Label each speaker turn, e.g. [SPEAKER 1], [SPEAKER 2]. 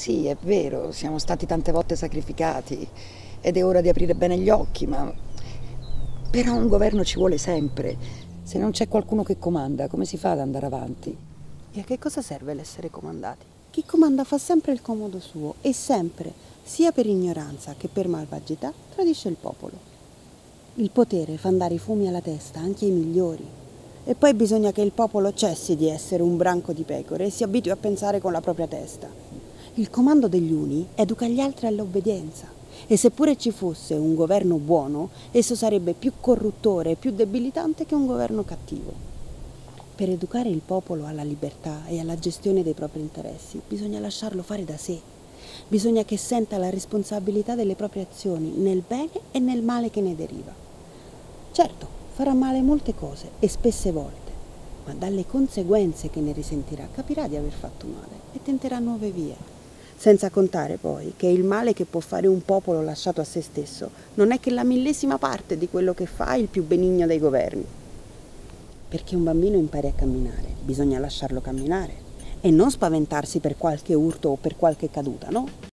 [SPEAKER 1] Sì, è vero, siamo stati tante volte sacrificati ed è ora di aprire bene gli occhi, ma però un governo ci vuole sempre. Se non c'è qualcuno che comanda, come si fa ad andare avanti?
[SPEAKER 2] E a che cosa serve l'essere comandati? Chi comanda fa sempre il comodo suo e sempre, sia per ignoranza che per malvagità, tradisce il popolo. Il potere fa andare i fumi alla testa anche ai migliori. E poi bisogna che il popolo cessi di essere un branco di pecore e si abitui a pensare con la propria testa. Il comando degli uni educa gli altri all'obbedienza e seppure ci fosse un governo buono, esso sarebbe più corruttore e più debilitante che un governo cattivo. Per educare il popolo alla libertà e alla gestione dei propri interessi bisogna lasciarlo fare da sé. Bisogna che senta la responsabilità delle proprie azioni nel bene e nel male che ne deriva. Certo, farà male molte cose e spesse volte, ma dalle conseguenze che ne risentirà capirà di aver fatto male e tenterà nuove vie. Senza contare poi che il male che può fare un popolo lasciato a se stesso non è che la millesima parte di quello che fa il più benigno dei governi. Perché un bambino impari a camminare, bisogna lasciarlo camminare e non spaventarsi per qualche urto o per qualche caduta, no?